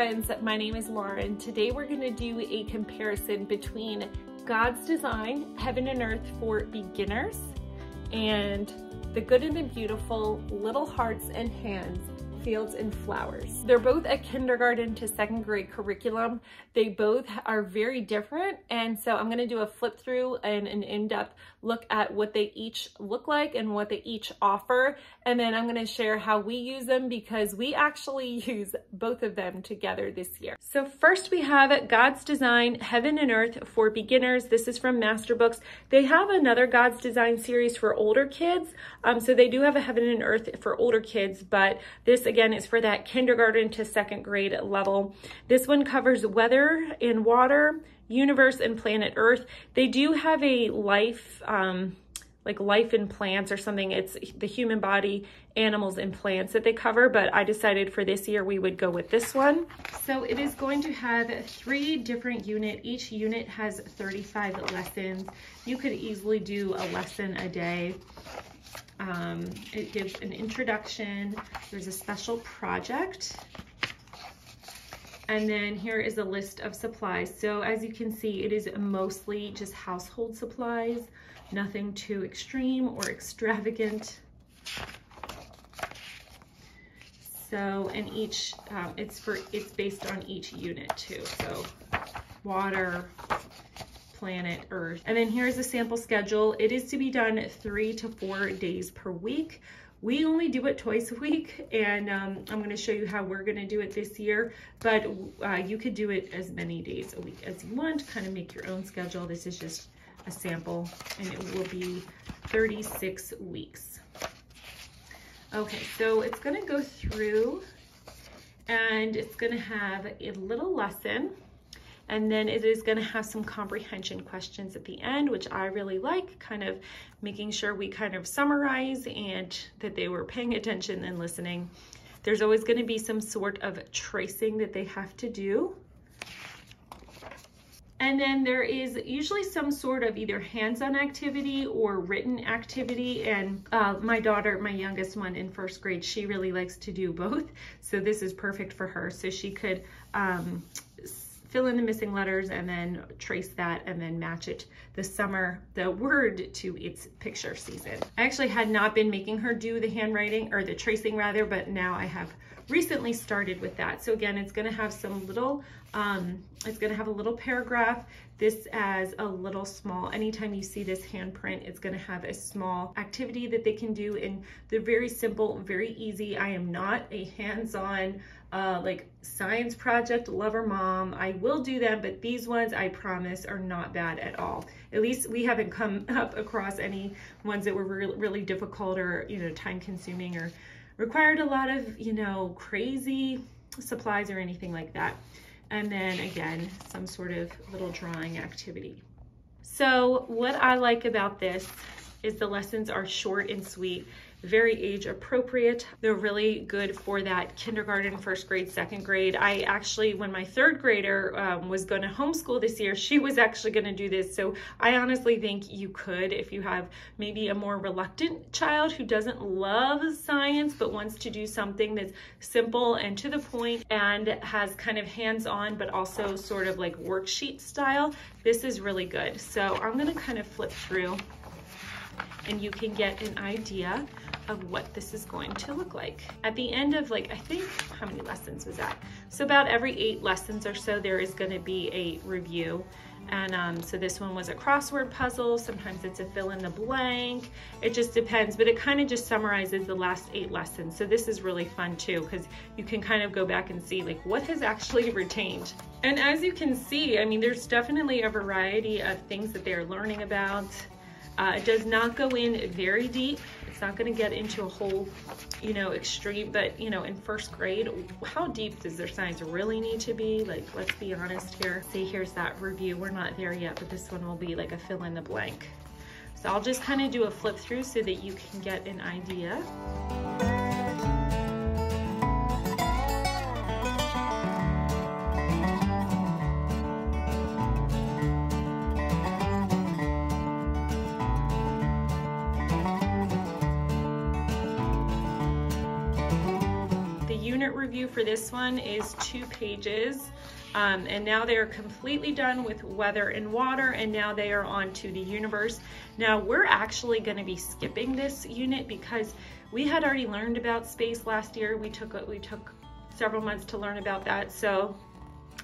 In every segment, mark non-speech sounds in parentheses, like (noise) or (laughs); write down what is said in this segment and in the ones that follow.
friends, my name is Lauren. Today we're going to do a comparison between God's design, Heaven and Earth for Beginners, and The Good and the Beautiful, Little Hearts and Hands, Fields and Flowers. They're both a kindergarten to second grade curriculum. They both are very different and so I'm going to do a flip through and an in-depth look at what they each look like and what they each offer and then I'm going to share how we use them because we actually (laughs) use both of them together this year. So first we have God's Design Heaven and Earth for Beginners. This is from Master Books. They have another God's Design series for older kids. Um, so they do have a Heaven and Earth for older kids, but this again is for that kindergarten to second grade level. This one covers weather and water, universe and planet Earth. They do have a life, um, like life in plants or something. It's the human body, animals and plants that they cover, but I decided for this year we would go with this one. So it is going to have three different unit. Each unit has 35 lessons. You could easily do a lesson a day. Um, it gives an introduction. There's a special project. And then here is a list of supplies. So as you can see, it is mostly just household supplies, nothing too extreme or extravagant. So, and each, um, it's for, it's based on each unit too. So water, planet Earth. And then here's a sample schedule. It is to be done three to four days per week. We only do it twice a week and um, I'm gonna show you how we're gonna do it this year, but uh, you could do it as many days a week as you want, kind of make your own schedule. This is just a sample and it will be 36 weeks. Okay, so it's gonna go through and it's gonna have a little lesson and then it is gonna have some comprehension questions at the end, which I really like, kind of making sure we kind of summarize and that they were paying attention and listening. There's always gonna be some sort of tracing that they have to do. And then there is usually some sort of either hands-on activity or written activity. And uh, my daughter, my youngest one in first grade, she really likes to do both. So this is perfect for her. So she could um, fill in the missing letters and then trace that and then match it the summer, the word to its picture season. I actually had not been making her do the handwriting or the tracing rather, but now I have recently started with that. So again, it's gonna have some little, um, it's gonna have a little paragraph. This as a little small, anytime you see this handprint, it's gonna have a small activity that they can do and they're very simple, very easy. I am not a hands-on uh, like science project lover mom. I will do them, but these ones I promise are not bad at all. At least we haven't come (laughs) up across any ones that were re really difficult or, you know, time consuming or required a lot of, you know, crazy supplies or anything like that. And then again, some sort of little drawing activity. So what I like about this is the lessons are short and sweet very age appropriate. They're really good for that kindergarten, first grade, second grade. I actually, when my third grader um, was going to homeschool this year, she was actually going to do this. So I honestly think you could if you have maybe a more reluctant child who doesn't love science but wants to do something that's simple and to the point and has kind of hands-on but also sort of like worksheet style. This is really good. So I'm going to kind of flip through and you can get an idea of what this is going to look like. At the end of like, I think, how many lessons was that? So about every eight lessons or so, there is gonna be a review. And um, so this one was a crossword puzzle. Sometimes it's a fill in the blank. It just depends, but it kind of just summarizes the last eight lessons. So this is really fun too, because you can kind of go back and see like what has actually retained. And as you can see, I mean, there's definitely a variety of things that they're learning about. Uh, it does not go in very deep. It's not gonna get into a whole, you know, extreme, but you know, in first grade, how deep does their science really need to be? Like, let's be honest here. See, here's that review. We're not there yet, but this one will be like a fill in the blank. So I'll just kind of do a flip through so that you can get an idea. Unit review for this one is two pages. Um, and now they're completely done with weather and water and now they are on to the universe. Now we're actually gonna be skipping this unit because we had already learned about space last year. We took, we took several months to learn about that. So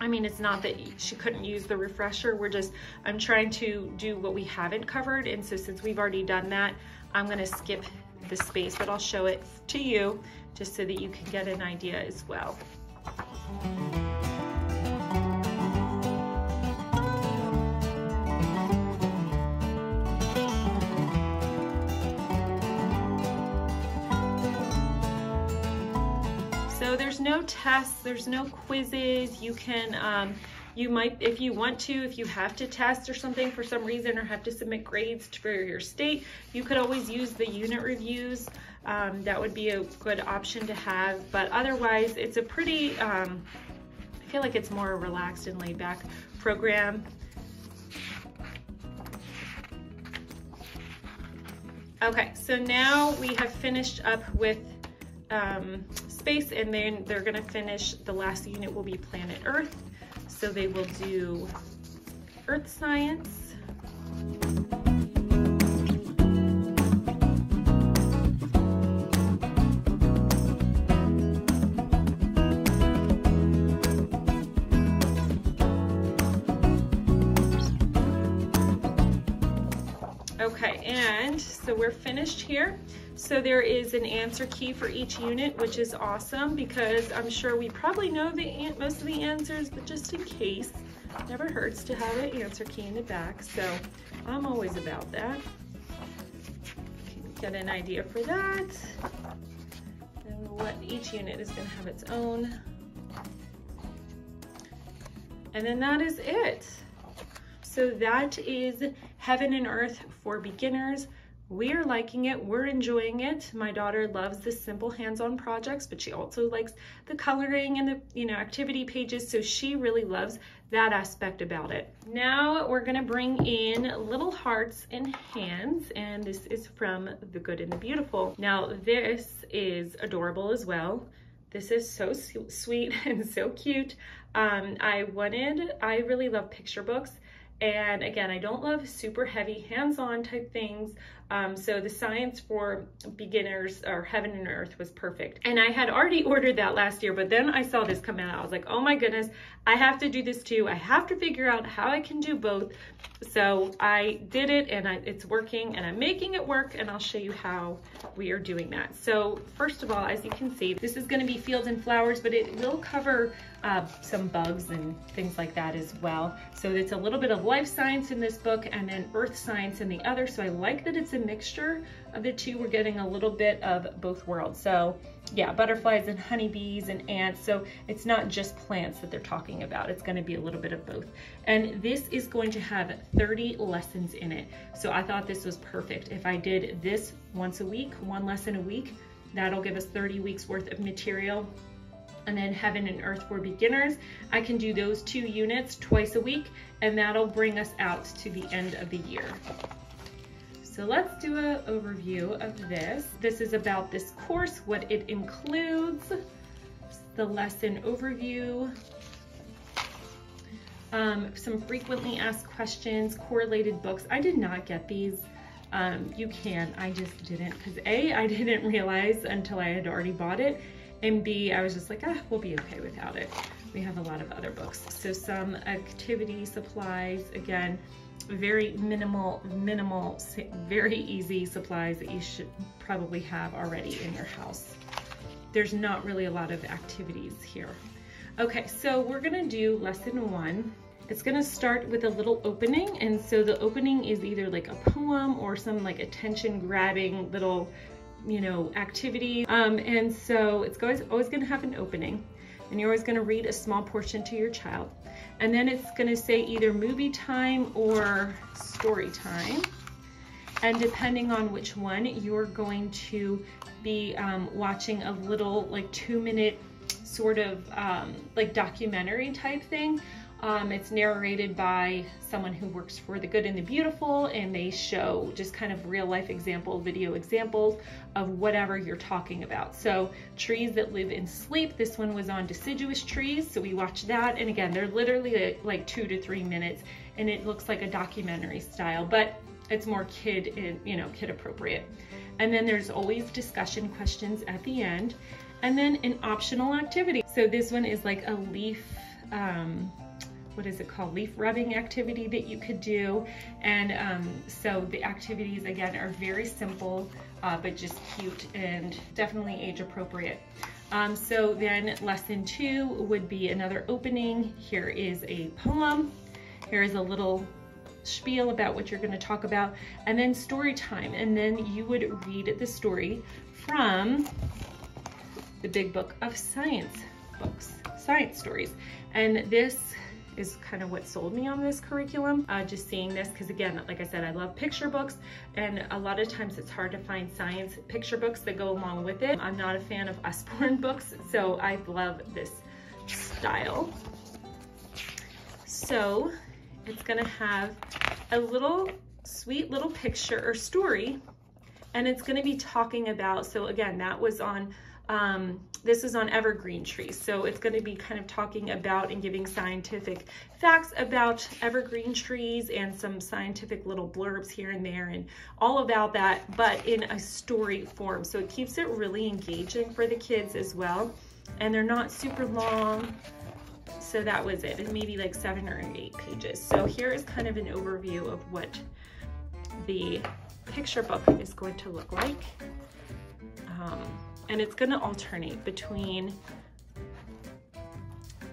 I mean, it's not that she couldn't use the refresher. We're just, I'm trying to do what we haven't covered. And so since we've already done that, I'm gonna skip the space, but I'll show it to you just so that you can get an idea as well. So there's no tests, there's no quizzes. You can, um, you might, if you want to, if you have to test or something for some reason or have to submit grades for your state, you could always use the unit reviews. Um, that would be a good option to have. But otherwise, it's a pretty, um, I feel like it's more relaxed and laid back program. Okay, so now we have finished up with um, space and then they're gonna finish, the last unit will be planet Earth. So they will do earth science. Okay, and so we're finished here. So there is an answer key for each unit, which is awesome because I'm sure we probably know the most of the answers, but just in case, never hurts to have an answer key in the back. So I'm always about that. Get an idea for that. And what each unit is gonna have its own. And then that is it. So that is Heaven and Earth for beginners. We're liking it, we're enjoying it. My daughter loves the simple hands-on projects, but she also likes the coloring and the you know activity pages, so she really loves that aspect about it. Now we're gonna bring in Little Hearts and Hands, and this is from The Good and the Beautiful. Now this is adorable as well. This is so sweet (laughs) and so cute. Um, I wanted, I really love picture books and again, I don't love super heavy hands-on type things. Um, so the science for beginners or heaven and earth was perfect. And I had already (laughs) ordered that last year, but then I saw this come out. I was like, oh my goodness, I have to do this too. I have to figure out how I can do both. So I did it and I, it's working and I'm making it work and I'll show you how we are doing that. So first of all, as you can see, this is gonna be fields and flowers, but it will cover uh, some bugs and things like that as well. So it's a little bit of life science in this book and then earth science in the other. So I like that it's a mixture of the two. We're getting a little bit of both worlds. So yeah, butterflies and honeybees and ants. So it's not just plants that they're talking about. It's gonna be a little bit of both. And this is going to have 30 lessons in it. So I thought this was perfect. If I did this once a week, one lesson a week, that'll give us 30 weeks worth of material and then Heaven and Earth for Beginners. I can do those two units twice a week and that'll bring us out to the end of the year. So let's do an overview of this. This is about this course, what it includes, the lesson overview, um, some frequently asked questions, correlated books. I did not get these. Um, you can, I just didn't because A, I (laughs) didn't realize until I had already bought it. And B, I was just like, ah, we'll be okay without it. We have a lot of other books. So some activity supplies, again, very minimal, minimal, very easy supplies that you should probably have already in your house. There's not really a lot of activities here. Okay, so we're gonna do lesson one. It's gonna start with a little opening, and so the opening is either like a poem or some like attention grabbing little, you know, activity. Um, and so it's always, always gonna have an opening, and you're always gonna read a small portion to your child. And then it's gonna say either movie time or story time. And depending on which one, you're going to be um, watching a little like two minute sort of um, like documentary type thing Um, it's narrated by someone who works for The Good and the Beautiful, and they show just kind of real life example, video examples of whatever you're talking about. So trees that live in sleep, this one was on deciduous trees, so we watched that. And again, they're literally like two to three minutes, and it looks like a documentary style, but it's more kid, you know, kid appropriate. And then there's always discussion questions at the end. And then an optional activity. So this one is like a leaf, um, what is it called? Leaf rubbing activity that you could do. And um, so the activities again are very simple, uh, but just cute and definitely age appropriate. Um, so then lesson two would be another opening. Here is a poem. Here is a little spiel about what you're going to talk about, and then story time. And then you would read the story from the big book of science books, science stories. And this is kind of what sold me on this curriculum, uh, just seeing this, because again, like I said, I love picture books, and a lot of times it's hard to find science picture books that go along with it. I'm not a fan of (laughs) Usborne books, so I love this style. So it's gonna have a little sweet little picture or story and it's gonna be talking about, so again, that was on, um, this is on evergreen trees. So it's gonna be kind of talking about and giving scientific facts about evergreen trees and some scientific little blurbs here and there and all about that, but in a story form. So it keeps it really engaging for the kids as well. And they're not super long so that was it, and maybe like seven or eight pages. So here is kind of an overview of what the picture book is going to look like. Um, and it's gonna alternate between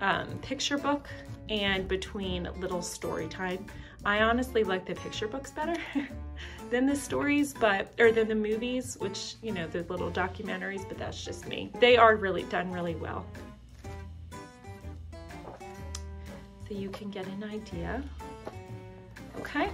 um, picture book and between little story time. I honestly like the picture books better (laughs) than the stories, but, or than the movies, which, you know, the little documentaries, but that's just me. They are really done really well. so you can get an idea. Okay,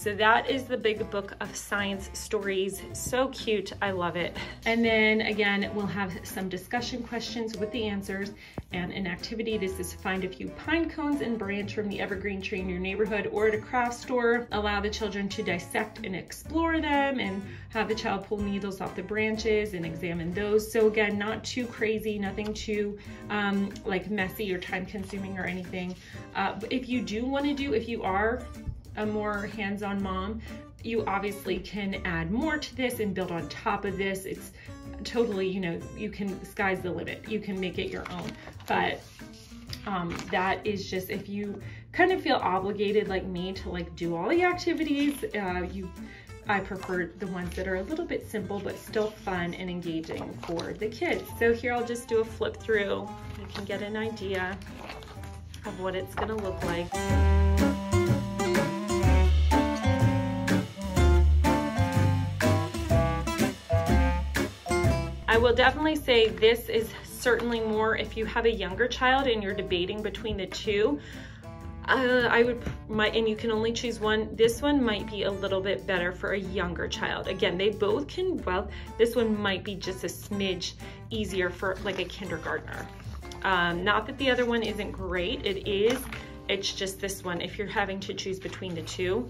so that is the big book of science stories. So cute, I love it. And then again, we'll have some discussion questions with the answers and an activity. This is find a few pine cones and branch from the evergreen tree in your neighborhood or at a craft store. Allow the children to dissect and explore them and have the child pull needles off the branches and examine those. So again, not too crazy, nothing too um, like messy or time consuming or anything. Uh, if you do wanna do, if you are a more hands-on mom, you obviously can add more to this and build on top of this. It's totally, you know, you can, sky's the limit. You can make it your own. But um, that is just, if you kind of feel obligated like me to like do all the activities, uh, you, I prefer the ones that are a little bit simple, but still fun and engaging for the kids. So here I'll just do a flip through. You can get an idea of what it's gonna look like. Will definitely say this is certainly more if you have a younger child and you're debating between the two. Uh, I would, my, and you can only choose one. This one might be a little bit better for a younger child. Again, they both can, well, this one might be just a smidge easier for like a kindergartner. Um, not that the other one isn't great, it is. It's just this one, if you're having to choose between the two.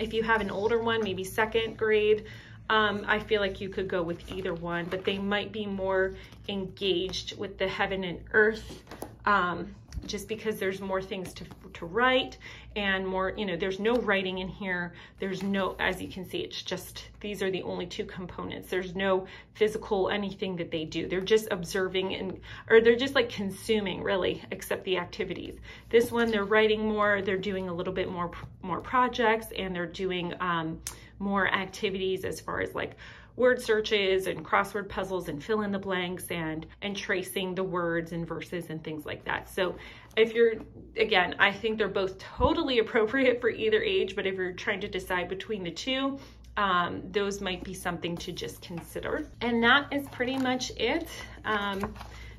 If you have an older one, maybe second grade, um, I feel like you could go with either one, but they might be more engaged with the heaven and earth um, just because there's more things to, to write and more, you know, there's no writing in here. There's no, as you can see, it's just, these are the only two components. There's no physical anything that they do. They're just observing and, or they're just like consuming really, except the activities. This one, they're writing more, they're doing a little bit more, more projects and they're doing, um, more activities as far as like word searches and crossword puzzles and fill in the blanks and and tracing the words and verses and things like that. So if you're again, I think they're both totally (laughs) appropriate for either age, but if you're trying to decide between the two, um, those might be something to just consider. And that is pretty much it. Um,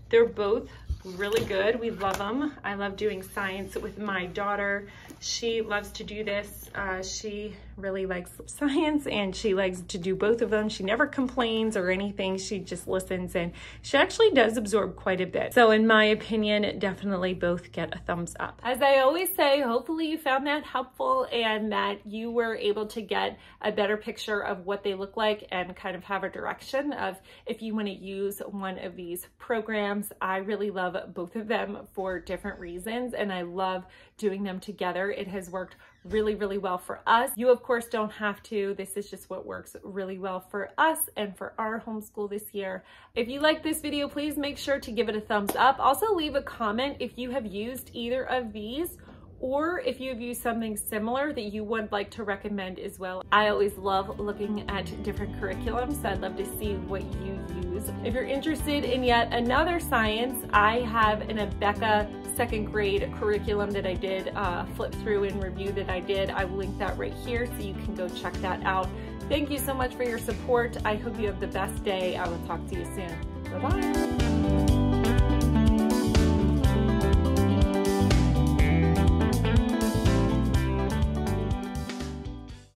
they're both really good. We love them. I love doing science with my daughter. She loves to do this. Uh, she really likes (laughs) science and she likes to do both of them. She never complains or anything. She just listens and she actually does absorb quite a bit. So in my opinion, definitely both get a thumbs up. As I always say, hopefully you found that helpful and that you were able to get a better picture of what they look like and kind of have a direction of if you want to use one of these programs. I really love both of them for different reasons and I love doing them together. It has worked really, really well for us. You, of course, don't have to. This is just what works really well for us and for our homeschool this year. If you like this video, please make sure to give it a thumbs up. Also, leave a comment if you have used either of these or if you've used something similar that you would like to recommend as well. I always love looking at different curriculums, so I'd love to see what you use. If you're interested in yet another science, I have an Abeka second grade curriculum that I did uh, flip through and review that I did. I will link that right here so you can go check that out. Thank you so much for your support. I hope you have the best day. I will talk to you soon. Bye-bye.